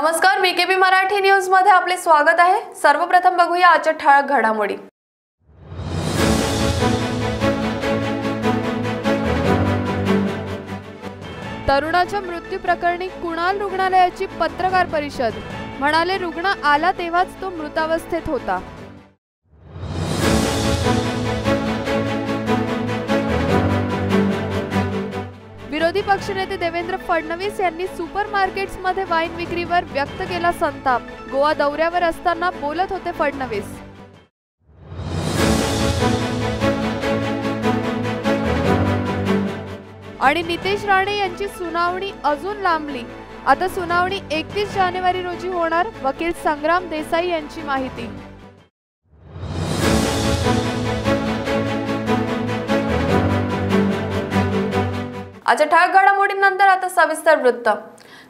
नमस्कार बीकेबी मराठी न्यूजमध्ये आपले स्वागत आहे. सर्वप्रथम बघूया आजच्या ठळक घडामोडी. तरुणाच्या मृत्यू प्रकरणी कुणाल रुग्णालयाची पत्रकार परिषद. म्हणाले रुग्ण आला तेव्हाच तो मृतावस्थेत होता. विरोधी पक्षनेते देवेंद्र फडणवीस यांनी सुपर मार्केट्समध्ये वाईन विक्रीवर व्यक्त केला संताप. गोवा दौऱ्यावर असताना बोलत होते फडणवीस. आणि नितेश राणे यांची सुनावणी अजून लांबली. आता सुनावणी एकतीस जानेवारी रोजी होणार. वकील संग्राम देसाई यांची माहिती. आजच्या ठळक घडामोडींनंतर आता सविस्तर वृत्त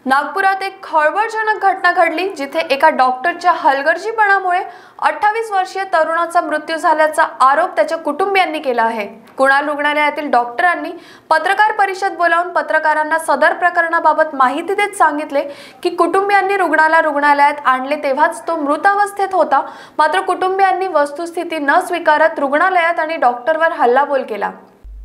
नागपुरात एक खळबळजनक घटना घडली जिथे एका डॉक्टरच्या हलगर्जीपणामुळे अठ्ठावीस वर्षीय तरुणाचा मृत्यू झाल्याचा आरोप त्याच्या कुटुंबियांनी केला आहे कुणाल रुग्णालयातील डॉक्टरांनी पत्रकार परिषद बोलावून पत्रकारांना सदर प्रकरणाबाबत माहिती देत सांगितले की कुटुंबियांनी रुग्णाला रुग्णालयात आणले तेव्हाच तो मृतावस्थेत होता मात्र कुटुंबियांनी वस्तुस्थिती न स्वीकारत रुग्णालयात आणि डॉक्टरवर हल्लाबोल केला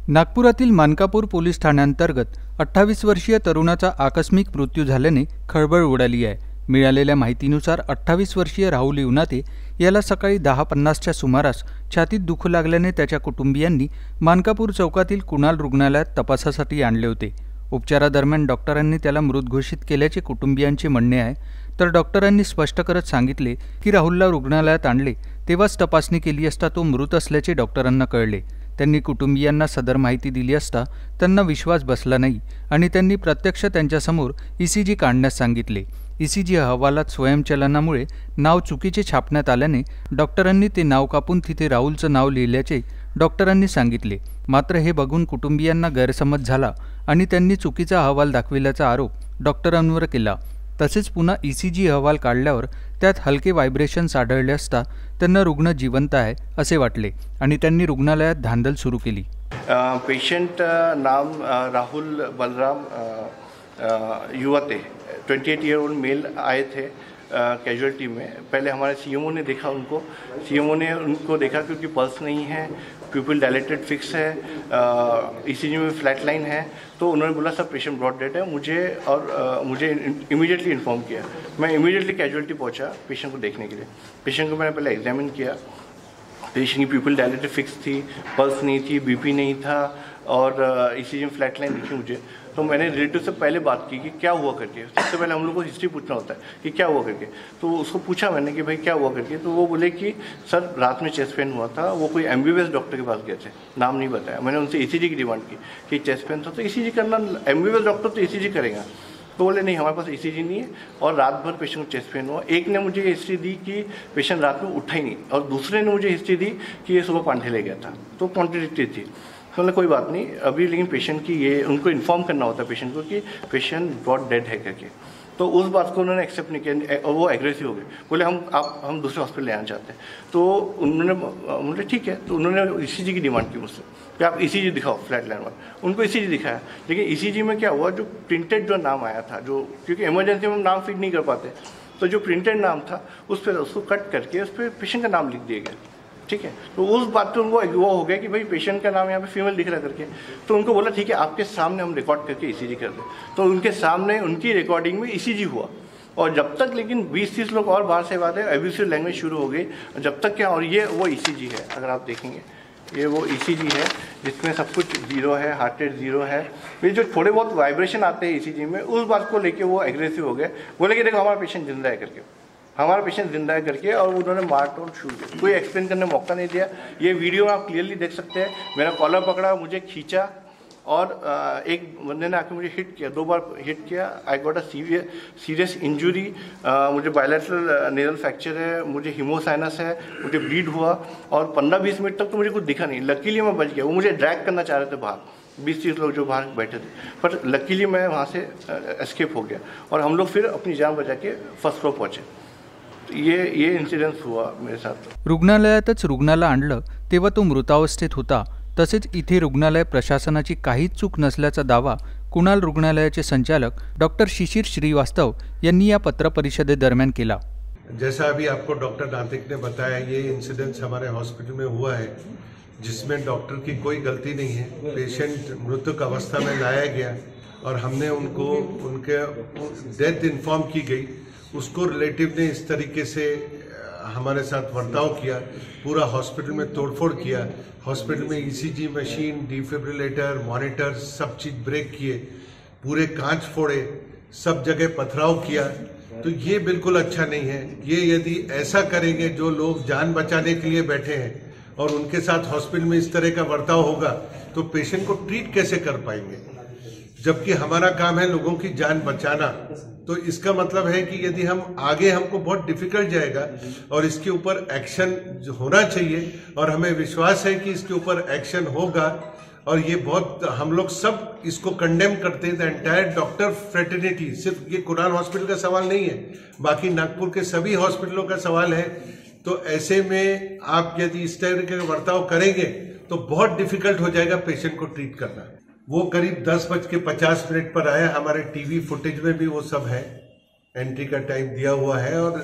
नागपुरातील मानकापूर पोलीस ठाण्याअंतर्गत अठ्ठावीस वर्षीय तरुणाचा आकस्मिक मृत्यू झाल्याने खळबळ उडाली आहे. मिळालेल्या माहितीनुसार अठ्ठावीस वर्षीय राहुल युनाते याला सकाळी दहा पन्नासच्या सुमारास छातीत दुखू लागल्याने त्याच्या कुटुंबियांनी मानकापूर चौकातील कुणाल रुग्णालयात तपासासाठी आणले होते. उपचारादरम्यान डॉक्टरांनी त्याला मृत घोषित केल्याचे कुटुंबियांचे म्हणणे आहे. तर डॉक्टरांनी स्पष्ट करत सांगितले की राहुलला रुग्णालयात आणले तेव्हाच तपासणी केली असता तो मृत असल्याचे डॉक्टरांना कळले. त्यांनी कुटुंबियांना सदर माहिती दिली असता त्यांना विश्वास बसला नाही आणि त्यांनी प्रत्यक्ष त्यांच्यासमोर ई सी जी काढण्यास सांगितले. ई सी जी अहवालात स्वयंचलनामुळे नाव चुकीचे छापण्यात आल्याने डॉक्टरांनी ते नाव कापून तिथे राहुलचं नाव लिहिल्याचे डॉक्टरांनी सांगितले. मात्र हे बघून कुटुंबियांना गैरसमज झाला आणि त्यांनी चुकीचा अहवाल दाखविल्याचा आरोप डॉक्टरांवर केला. तसेच पुन्हा ई सी जी अहवाल काढल्यावर त्यात हलके व्हायब्रेशन्स आढळले असता त्यांना रुग्ण जिवंत आहे, असे वाटले आणि त्यांनी रुग्णालयात धांदल सुरू केली. पेशेंट नाम राहुल बलराम युवा थे twenty eight year old male आए थे कैजुअलिटी में। पहले हमारे सीएमओ ने देखा उनको। सीएमओ ने उनको देखा क्योंकि पल्स नहीं है। प्यूपिल डायलेटेड फिक्स है ईसीजी में फ्लैट लाइन है तो उन्होंने बोला सर पेशेंट ब्रॉड डेड है मुझे और आ, मुझे इमीडिएटली इन्फॉर्म किया। मैं इमीडिएटली कैजुअलिटी पहुँचा पेशेंट को देखने के लिए। पेशेंट को मैंने पहले एग्जामिन किया। पेशेंट की पीपल डायलेटेड फिक्स थी पल्स नहीं थी बीपी नहीं था और इसी में फ्लैट लाइन दिखी मुझे। तो मैंने रिलेटिव से पहले बात की कि क्या हुआ करके। सबसे पहले हम लोग को हिस्ट्री पूछना होता है कि क्या हुआ करके। तो उसको पूछा मैंने कि भाई क्या हुआ करके तो वो बोले कि, सर, रात में चेस्ट पेन हुआ था, वो कोई एम डॉक्टर के पास गए थे। नाम नहीं बताया। मैंने उनसे ई की डिमांड की कि चेस्ट पेन था तो ई करना एमबीबीएस डॉक्टर तो ई करेगा। तो बोले, नहीं, हमारे पास ई नहीं है और रात भर पेशेंट को चेस्ट पेन हुआ। एक ने मुझे हिस्ट्री दी कि पेशेंट रात में उठा ही नहीं और दूसरे ने मुझे हिस्ट्री दी कि ये सुबह पांठे ले गया था। तो क्वान्टिटी थी। बोला, कोई बात नहीं, अभी लेकिन पेशेंट की ये, उनको इन्फॉर्म करना होता है पेशेंट को कि पेशेंट ब्रॉड डेड है करके. तो उस बात को उन्होंने एक्सेप्ट नहीं किया वो एग्रेसिव हो गए। बोले, हम, आप, हम दूसरे हॉस्पिटल ले आना चाहते हैं। तो उन्होंने, बोले, ठीक है। तो उन्होंने ई की डिमांड की मुझसे कि आप ई दिखाओ फ्लैट लाइन वाला। उनको ई दिखाया। लेकिन ई में क्या हुआ, जो प्रिंटेड जो नाम आया था, जो, क्योंकि इमरजेंसी में हम नाम फ़ीड नहीं कर पाते तो जो प्रिंटेड नाम था, उस पर उसको कट करके उस पर पेशेंट का नाम लिख दिया गया। ठीक है? तो उस बात पे उनको वो हो गया कि भाई पेशेंट का नाम यहाँ पे फीमेल दिख रहा करके। तो उनको बोला, ठीक है, आपके सामने हम रिकॉर्ड करके ई कर दें। तो उनके सामने उनकी रिकॉर्डिंग में ईसीजी हुआ। और जब तक लेकिन 20-30 लोग और बाहर से बात है एब्यूसिव लैंग्वेज शुरू हो गई। जब तक क्या, और ये, वो ईसीजी है, अगर आप देखेंगे। ये वो ईसीजी है, जिसमें सब कुछ ज़ीरो है हार्ट रेट ज़ीरो है। ये जो थोड़े बहुत वाइब्रेशन आते हैं ई में, उस बात को लेके वो एग्रेसिव हो गए। बोले कि देखो, हमारा पेशेंट ज़िंदा है करके। हमारा पेशेंट ज़िंदा है करके और उन्होंने मार तोड़ शूट किया कोई एक्सप्लेन करने मौका नहीं दिया। ये वीडियो आप क्लियरली देख सकते हैं। मेरा कॉलर पकड़ा, मुझे खींचा और एक बंदे ने आके मुझे हिट किया। दो बार hit KIA. I got a serious injury मुझे बायलेटरल नेरल फ्रैक्चर है, मुझे हिमोसाइनस है, मुझे ब्लीड हुआ और 15-20 मिनट तक तो मुझे कुछ दिखा नहीं। लकीली मैं बच गया। वो मुझे ड्रैग करना चाह रहे थे बाहर। बीस तीस लोग जो बाहर बैठे थे। पर लकीली मैं वहाँ से एस्केप हो गया। और हम लोग फिर अपनी जान बचा के फ़र्स्ट फ्लोर पहुँचे। ये ये इन्सिडेंस हुआ मेरे साथ। रुग्णालयातच रुग्णाला आणलं तेव्हा तो मृतावस्थेत होता. तसेच इथे रुग्णालय प्रशासनाची काहीच चूक नसल्याचा दावा कुणाल रुग्णालयाचे संचालक डॉक्टर शिशिर श्रीवास्तव यांनी या पत्रपरिषदेदरम्यान केला. जैसा अभी आपको डॉक्टर नातिक ने बताया ये इंसिडेंस हमारे हॉस्पिटल में हुआ है जिसमें डॉक्टर की कोई गलती नहीं है। पेशेंट मृतक अवस्था में लाया गया। और हमने उनको, उनके, डेथ इन्फॉर्म की गई। उसको रिलेटिव ने इस तरीके से हमारे साथ बर्ताव किया, पूरा हॉस्पिटल में तोड़फोड़ किया। हॉस्पिटल में ईसीजी मशीन, डिफिब्रिलेटर, मॉनिटर, सब चीज़ ब्रेक किए, पूरे कांच फोड़े, सब जगह पथराव किया। तो ये बिल्कुल अच्छा नहीं है। ये यदि ऐसा करेंगे, जो लोग जान बचाने के लिए बैठे हैं और उनके साथ हॉस्पिटल में इस तरह का बर्ताव होगा तो पेशेंट को ट्रीट कैसे कर पाएँगे? जबकि हमारा काम है लोगों की जान बचाना। तो इसका मतलब है कि यदि हम आगे हमको बहुत डिफ़िकल्ट जाएगा और इसके ऊपर एक्शन होना चाहिए और हमें विश्वास है कि इसके ऊपर एक्शन होगा और ये बहुत हम लोग सब इसको कंडेम करते हैं द एंटायर डॉक्टर फ्रेटर्निटी सिर्फ़ ये कुरान हॉस्पिटल का सवाल नहीं है, बाकी नागपुर के सभी हॉस्पिटलों का सवाल है। तो ऐसे में आप यदि इस तरह का बर्ताव करेंगे तो बहुत डिफ़िकल्ट हो जाएगा पेशेंट को ट्रीट करना। वो करीब दस बज के पचास मिनट पर आया हमारे टीवी फुटेज में भी वो सब है। एंट्री का टाइम दिया हुआ है और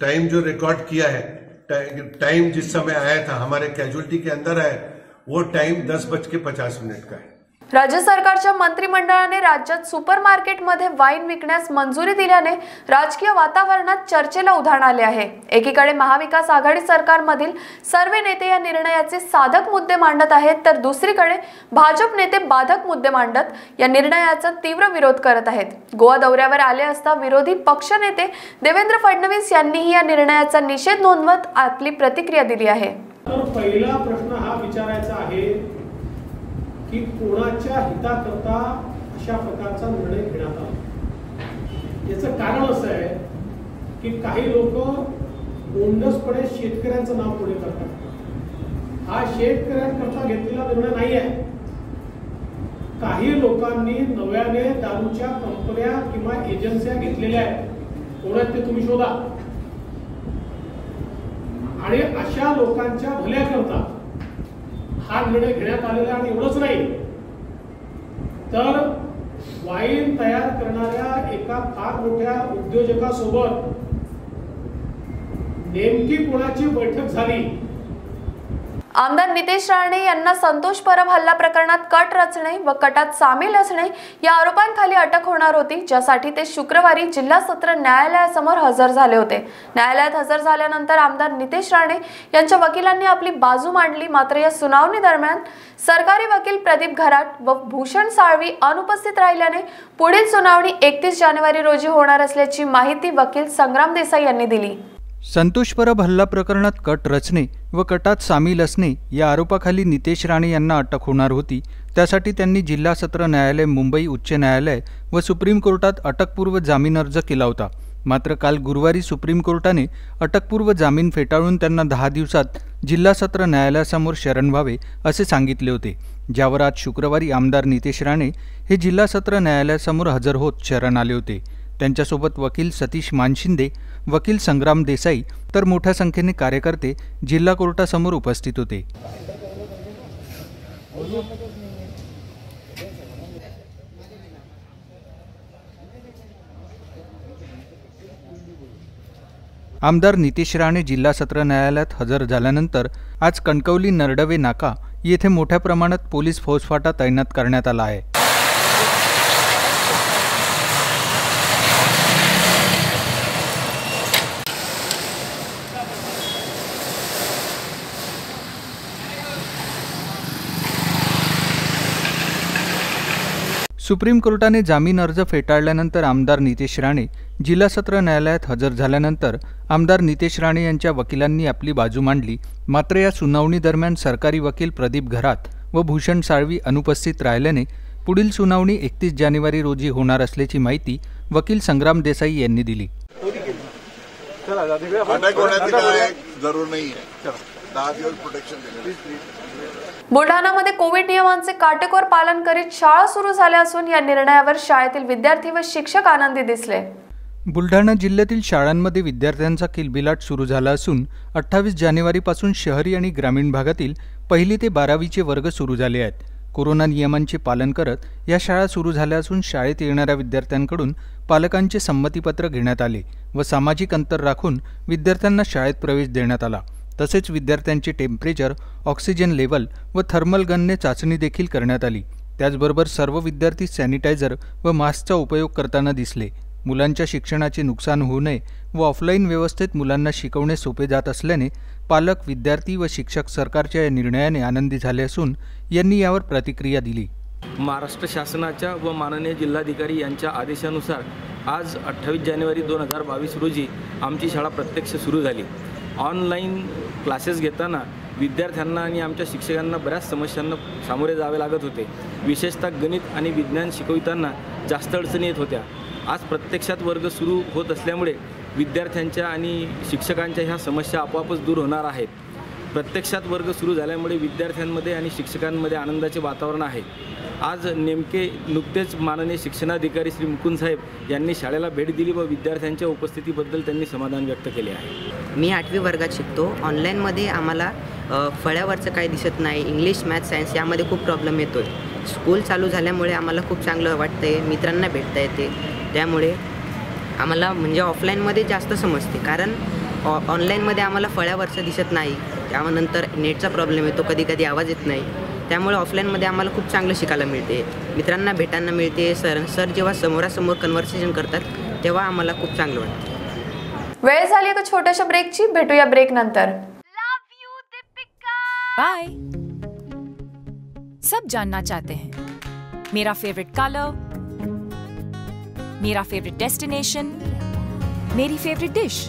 टाइम जो रिकॉर्ड किया है टाइम जिस समय आया था, हमारे कैजुअलिटी के अंदर आया, वो टाइम दस बज के पचास मिनट का है। राज्य सरकारच्या मंत्रिमंडळाने राज्यात सुपर मार्केटमध्ये वाईन विकण्यास मंजुरी दिल्याने राजकीय वातावरणात चर्चेला उधाण आले आहे. एकीकडे महाविकास आघाडी सरकारमधील सर्व नेते या निर्णयाचे साधक मुद्दे मांडत आहेत तर दुसरीकडे भाजप नेते बाधक मुद्दे मांडत या निर्णयाचा तीव्र विरोध करत आहेत. गोवा दौऱ्यावर आले असता विरोधी पक्षनेते देवेंद्र फडणवीस यांनीही या निर्णयाचा निषेध नोंदवत आपली प्रतिक्रिया दिली आहे. तर पहिला प्रश्न हा विचारायचा आहे की कोणाच्या हिताकरता अशा प्रकारचा निर्णय घेण्यात आला. याचं कारण असं आहे की काही लोक बोंडसपणे शेतकऱ्यांचं नाव पुढे करतात. हा शेतकऱ्यांकरता घेतलेला निर्णय नाही आहे काही लोकांनी नव्याने दारूच्या कंपन्या किंवा एजन्स्या घेतलेल्या आहेत. कोण आहेत ते तुम्ही शोधा. आणि अशा लोकांच्या भल्याकरता हा निर्णय घेण्यात आलेला आणि एवढंच नाही. तर वाईन तयार करणाऱ्या एका फार मोठ्या उद्योजकासोबत नेमकी कोणाची बैठक झाली? आमदार नितेश राणे यांना संतोष परब हल्ला प्रकरणात कट रचणे व कटात सामील असणे या आरोपांखाली अटक होणार होती ज्यासाठी ते शुक्रवारी जिल्हा सत्र न्यायालयासमोर हजर झाले होते. न्यायालयात हजर झाल्यानंतर आमदार नितेश राणे यांच्या वकिलांनी आपली बाजू मांडली मात्र या सुनावणी दरम्यान सरकारी वकील प्रदीप घराट व भूषण साळवी अनुपस्थित राहिल्याने पुढील सुनावणी एकतीस जानेवारी रोजी होणार असल्याची माहिती वकील संग्राम देसाई यांनी दिली. संतोष परब हल्ला प्रकरणात कट रचणे व कटात सामील असणे या आरोपाखाली नितेश राणे यांना अटक होणार होती. त्यासाठी त्यांनी जिल्हा सत्र न्यायालय मुंबई उच्च न्यायालय व सुप्रीम कोर्टात अटकपूर्व जामीन अर्ज केला होता. मात्र काल गुरुवारी सुप्रीम कोर्टाने अटकपूर्व जामीन फेटाळून त्यांना दहा दिवसात जिल्हा सत्र न्यायालयासमोर शरण व्हावे असे सांगितले होते. ज्यावर आज शुक्रवारी आमदार नितेश राणे हे जिल्हा सत्र न्यायालयासमोर हजर होत शरण आले होते. त्यांच्यासोबत वकील सतीश मानशिंदे वकील संग्राम देसाई तर मोठ्या संख्येने कार्यकर्ते जिल्हा कोर्टासमोर उपस्थित होते. आमदार नितेश राणे जिल्हा सत्र न्यायालयात हजर झाल्यानंतर आज कणकवली नरडवे नाका येथे मोठ्या प्रमाणात पोलीस फौजफाटा तैनात करण्यात आला आहे. सुप्रीम कोर्टाने जामीन अर्ज फेटाळल्यानंतर आमदार नितेश राणे जिल्हा सत्र न्यायालयात हजर झाल्यानंतर आमदार नितेश राणे यांच्या वकिलांनी आपली बाजू मांडली. मात्र या सुनावणी दरम्यान सरकारी वकील प्रदीप घरात व भूषण साळवी अनुपस्थित राहिल्याने पुढील सुनावणी एकतीस जानेवारी रोजी होणार असल्याची माहिती वकील संग्राम देसाई यांनी दिली. जरूर नाही बुलढाणामध्ये कोविड नियमांचे काटेकोर पालन करीत शाळा सुरू झाल्या असून या निर्णयावर शाळेतील विद्यार्थी व शिक्षक आनंदी दिसले. बुलढाणा जिल्ह्यातील शाळांमध्ये विद्यार्थ्यांचा किलबिलाट सुरू झाला असून अठ्ठावीस जानेवारीपासून शहरी आणि ग्रामीण भागातील पहिली ते बारावीचे वर्ग सुरू झाले आहेत. कोरोना नियमांचे पालन करत या शाळा सुरू झाल्या असून शाळेत येणाऱ्या विद्यार्थ्यांकडून पालकांचे संमतीपत्र घेण्यात आले व सामाजिक अंतर राखून विद्यार्थ्यांना शाळेत प्रवेश देण्यात आला. तसेच विद्यार्थ्यांचे टेम्परेचर ऑक्सिजन लेवल व थर्मल गनने चाचणी देखील करण्यात आली. त्याचबरोबर सर्व विद्यार्थी सॅनिटायझर व मास्कचा उपयोग करताना दिसले. मुलांच्या शिक्षणाचे नुकसान होऊ नये व ऑफलाईन व्यवस्थेत मुलांना शिकवणे सोपे जात असल्याने पालक विद्यार्थी व शिक्षक सरकारच्या या निर्णयाने आनंदी झाले असून यांनी यावर प्रतिक्रिया दिली. महाराष्ट्र शासनाच्या व माननीय जिल्हाधिकारी यांच्या आदेशानुसार आज अठ्ठावीस जानेवारी दोन हजार बावीस रोजी आमची शाळा प्रत्यक्ष सुरू झाली. ऑनलाईन क्लासेस घेताना विद्यार्थ्यांना आणि आमच्या शिक्षकांना बऱ्याच समस्यांना सामोरे जावे लागत होते. विशेषतः गणित आणि विज्ञान शिकविताना जास्त अडचणी येत होत्या. आज प्रत्यक्षात वर्ग सुरू होत असल्यामुळे विद्यार्थ्यांच्या आणि शिक्षकांच्या ह्या समस्या आपोआपच दूर होणार आहेत. प्रत्यक्षात वर्ग सुरू झाल्यामुळे विद्यार्थ्यांमध्ये आणि शिक्षकांमध्ये आनंदाचे वातावरण आहे. आज नेमके नुकतेच माननीय शिक्षणाधिकारी श्री मुकुंदसाहेब यांनी शाळेला भेट दिली व विद्यार्थ्यांच्या उपस्थितीबद्दल त्यांनी समाधान व्यक्त केले आहे. मी आठवी वर्गात शिकतो. ऑनलाईनमध्ये आम्हाला फळ्यावरचं काही दिसत नाही. इंग्लिश मॅथ सायन्स यामध्ये खूप प्रॉब्लेम येतो आहे स्कूल चालू झाल्यामुळे आम्हाला खूप चांगलं वाटतं आहे मित्रांना भेटता येते. त्यामुळे आम्हाला म्हणजे ऑफलाईनमध्ये जास्त समजते. कारण ऑ ऑनलाईनमध्ये आम्हाला फळ्यावरचं दिसत नाही. त्यानंतर नेटचा प्रॉब्लेम येतो कधी कधी आवाज येत नाही. त्यामुळे ऑफलाईनमध्ये आम्हाला खूप चांगलं शिकायला मिळते. मित्रांना भेटायला मिळते. सर सर जेव्हा समोरासमोर कन्व्हर्सेशन करतात तेव्हा आम्हाला खूप चांगलं वाटतं. वेळ झाली एका छोट्याशा ब्रेकची भेटूया ब्रेक नंतर. बाय सब जानना चाहते हैं। मेरा फेवरेट कलर मेरा फेवरेट डेस्टिनेशन मेरी favourite dish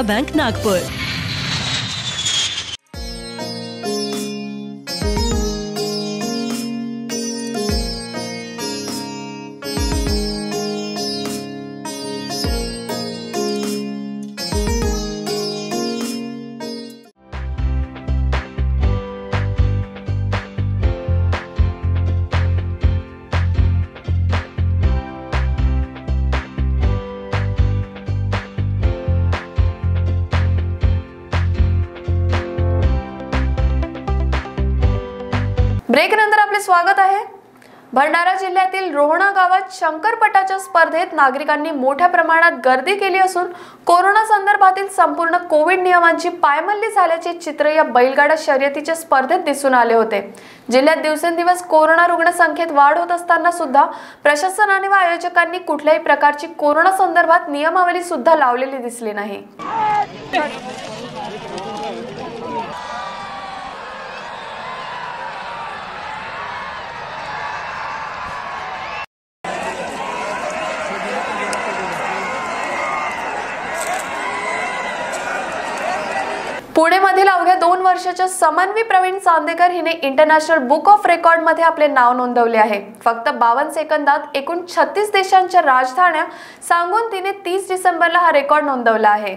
Vijaya Bank Nagpur break नंतर आपले स्वागत आहे. भंडारा जिल्ह्यातील रोहणा गावात शंकरपटाच्या स्पर्धेत नागरिकांनी मोठ्या प्रमाणात गर्दी केली असून कोरोना संदर्भातील संपूर्ण कोविड नियमांची पायमल्ली झाल्याचे चित्र या बैलगाडा शर्यतीच्या स्पर्धेत दिसून आले होते. जिल्ह्यात दिवसेंदिवस कोरोना रुग्णसंख्येत वाढ होत असताना सुद्धा प्रशासनाने व आयोजकांनी कुठल्याही प्रकारची कोरोना संदर्भात नियमावली सुद्धा लावलेली दिसली नाही. पुणेमधील अवघ्या दोन वर्षाच्या समन्वी प्रवीण चांदेकर हिने इंटरनॅशनल बुक ऑफ रेकॉर्डमध्ये आपले नाव नोंदवले आहे. फक्त बावन्न सेकंदात एकूण छत्तीस देशांच्या राजधान्या सांगून तिने तीस डिसेंबरला हा रेकॉर्ड नोंदवला आहे.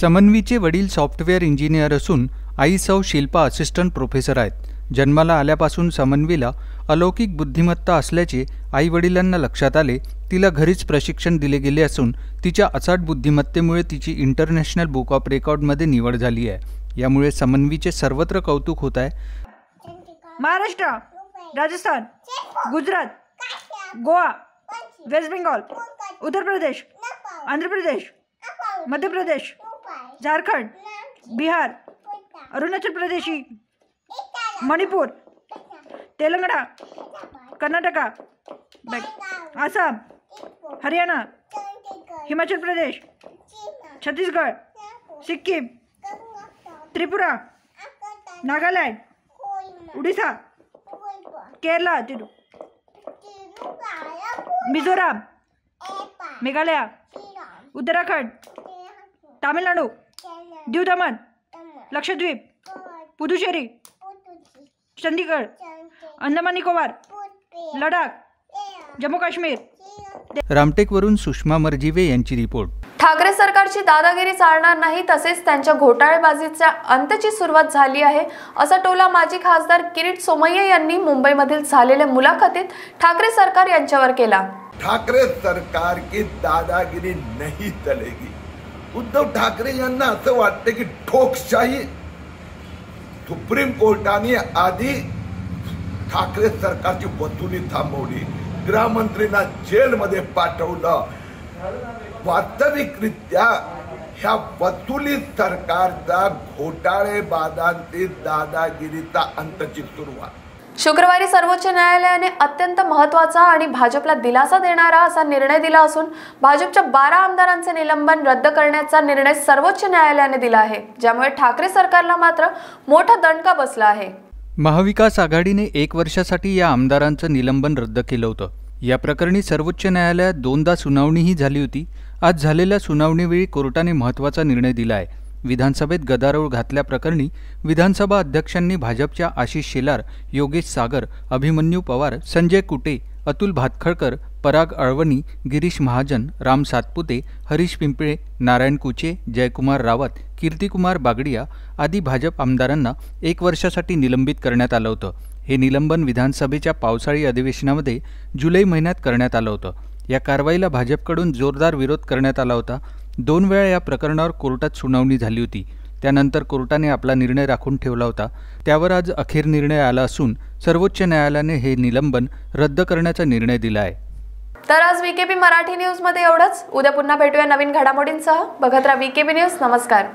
समन्वीचे वडील सॉफ्टवेअर इंजिनियर असून आई सौ शिल्पा असिस्टंट प्रोफेसर आहेत. जन्माला आल्यापासून समन्वीला अलौकिक बुद्धिमत्ता असल्याचे आईवडिलांना लक्षात आले तिला घरीच प्रशिक्षण दिले गेले असून तिच्या अचाट बुद्धिमत्तेमुळे तिची इंटरनॅशनल बुक ऑफ रेकॉर्डमध्ये निवड झाली आहे. यामुळे समन्वीचे सर्वत्र कौतुक होत आहे. महाराष्ट्र राजस्थान गुजरात गोवा वेस्ट बेंगॉल उत्तर प्रदेश आंध्र प्रदेश मध्य प्रदेश झारखंड बिहार अरुणाचल प्रदेशी मणिपूर तेलंगणा कर्नाटका आसाम हरियाणा हिमाचल प्रदेश छत्तीसगड सिक्कीम त्रिपुरा नागालँड उडिसा केरला तिरु मिझोराम मेघालय उत्तराखंड तामिळनाडू दीव दमण लक्षद्वीप पुदुचेरी चंदीगड अंदमान निकोबार लडाख जम्मू काश्मीर. रामटेकवरून सुषमा मर्जिवे यांची रिपोर्ट. ठाकरे सरकारची दादागिरी चालणार नाही तसेच त्यांच्या घोटाळेबाजीच्या अंतची सुरुवात झाली आहे असा टोला माजी खासदार किरीट सोमय्या यांनी मुंबईमधील झालेल्या मुलाखतीत ठाकरे सरकार यांच्यावर केला. ठाकरे सरकार की दादागिरी नहीं चलेगी. उद्धव ठाकरे यांना असं वाटतं की ठोकशाही सुप्रीम कोर्टाने आधी ठाकरे सरकारची वसुली थांबवली. गृहमंत्रींना जेलमध्ये पाठवलं. वास्तविकरित्या ह्या वसुली सरकारचा घोटाळेबाजांची दादागिरीचा अंतची सुरुवात. शुक्रवारी सर्वोच्च न्यायालयाने अत्यंत महत्त्वाचा आणि भाजपला दिलासा देणारा असा निर्णय दिला असून भाजपच्या बारा आमदारांचे निलंबन रद्द करण्याचा निर्णय सर्वोच्च न्यायालयाने दिला आहे ज्यामुळे ठाकरे सरकारला मात्र मोठा दणका बसला आहे. महाविकास आघाडीने एक वर्षासाठी या आमदारांचं निलंबन रद्द केलं होतं. या प्रकरणी सर्वोच्च न्यायालयात दोनदा सुनावणीही झाली होती. आज झालेल्या सुनावणीवेळी कोर्टाने महत्त्वाचा निर्णय दिला आहे. विधानसभेत गदारोळ घातल्याप्रकरणी विधानसभा अध्यक्षांनी भाजपच्या आशिष शेलार योगेश सागर अभिमन्यू पवार संजय कुटे अतुल भातखळकर पराग अळवणी गिरीश महाजन राम सातपुते हरीश पिंपळे नारायण कुचे जयकुमार रावत कीर्तिकुमार बागडिया आदी भाजप आमदारांना एक वर्षासाठी निलंबित करण्यात आलं होतं. हे निलंबन विधानसभेच्या पावसाळी अधिवेशनामध्ये जुलै महिन्यात करण्यात आलं होतं. या कारवाईला भाजपकडून जोरदार विरोध करण्यात आला होता. दोन वेळा या प्रकरणावर कोर्टात सुनावणी झाली होती. त्यानंतर कोर्टाने आपला निर्णय राखून ठेवला होता. त्यावर आज अखेर निर्णय आला असून सर्वोच्च न्यायालयाने हे निलंबन रद्द करण्याचा निर्णय दिला आहे. तर आज व्हीकेबी मराठी न्यूजमध्ये एवढंच. उद्या पुन्हा भेटूया नवीन घडामोडींसह. बघत राहा व्हीकेबी न्यूज. नमस्कार.